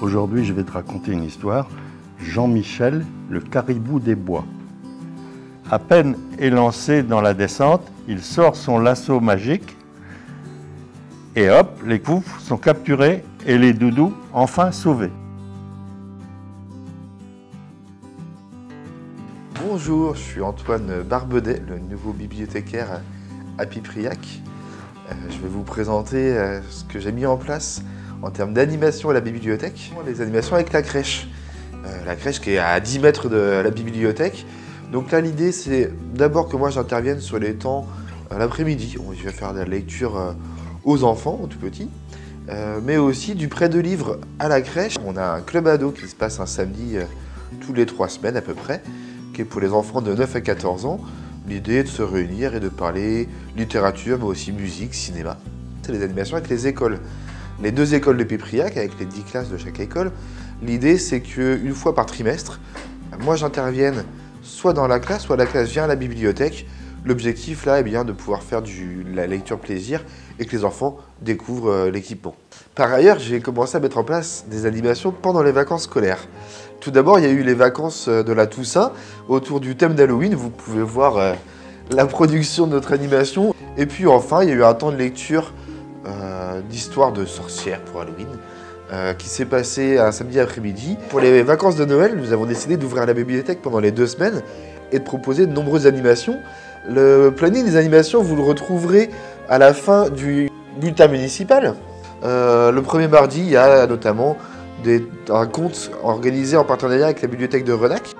Aujourd'hui je vais te raconter une histoire. Jean-Michel, le caribou des bois. À peine élancé dans la descente, il sort son lasso magique et hop, les coups sont capturés et les doudous enfin sauvés. Bonjour, je suis Antoine Barbedet, le nouveau bibliothécaire à Pipriac. Euh, je vais vous présenter euh, ce que j'ai mis en place en termes d'animation à la bibliothèque. Les animations avec la crèche. Euh, la crèche qui est à 10 mètres de la bibliothèque. Donc là, l'idée, c'est d'abord que moi j'intervienne sur les temps l'après-midi. Je vais faire de la lecture aux enfants, aux tout petits, mais aussi du prêt de livres à la crèche. On a un club ado qui se passe un samedi tous les trois semaines à peu près, qui est pour les enfants de 9 à 14 ans. L'idée de se réunir et de parler littérature, mais aussi musique, cinéma. C'est les animations avec les écoles. Les deux écoles de Pépriac, avec les 10 classes de chaque école, l'idée c'est qu'une fois par trimestre, moi j'intervienne soit dans la classe, soit la classe vient à la bibliothèque. L'objectif là est bien de pouvoir faire de la lecture plaisir et que les enfants découvrent euh, l'équipement. Par ailleurs, j'ai commencé à mettre en place des animations pendant les vacances scolaires. Tout d'abord, il y a eu les vacances euh, de la Toussaint autour du thème d'Halloween. Vous pouvez voir euh, la production de notre animation. Et puis enfin, il y a eu un temps de lecture d'histoire de sorcières pour Halloween qui s'est passé un samedi après-midi. Pour les vacances de Noël, nous avons décidé d'ouvrir la bibliothèque pendant les deux semaines et de proposer de nombreuses animations. Le planning des animations, vous le retrouverez à la fin du bulletin municipal. le premier mardi, il y a notamment un conte organisé en partenariat avec la bibliothèque de Renac.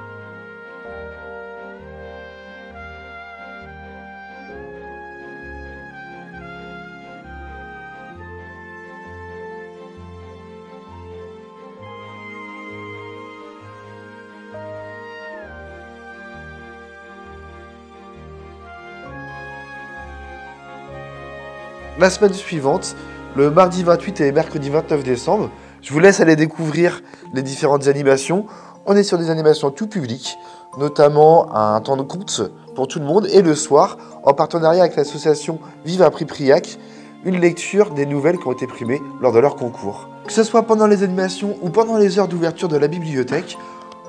La semaine suivante, le mardi 28 et mercredi 29 décembre, je vous laisse aller découvrir les différentes animations. On est sur des animations tout public, notamment un temps de compte pour tout le monde et le soir, en partenariat avec l'association Vive un prix Priac, une lecture des nouvelles qui ont été primées lors de leur concours. Que ce soit pendant les animations ou pendant les heures d'ouverture de la bibliothèque,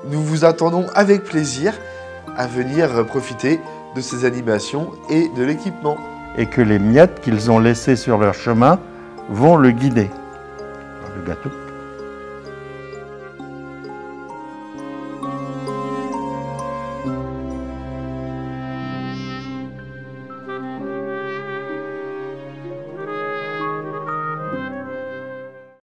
nous vous attendons avec plaisir à venir profiter de ces animations et de l'équipement. Et que les miettes qu'ils ont laissées sur leur chemin vont le guider.